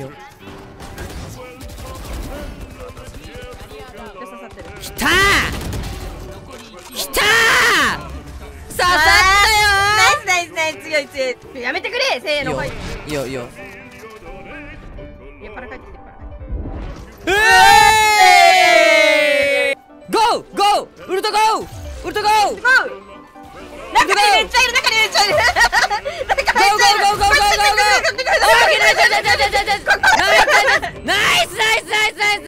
よ。きたきた刺さったよナイスナイスナイス強い強いやめてくれせーのはいいいよパラ帰ってきてゴーゴー！ウルトゴー！ウルトゴー！ゴー！ゴーゴーナイスナイスナイスナイスナイス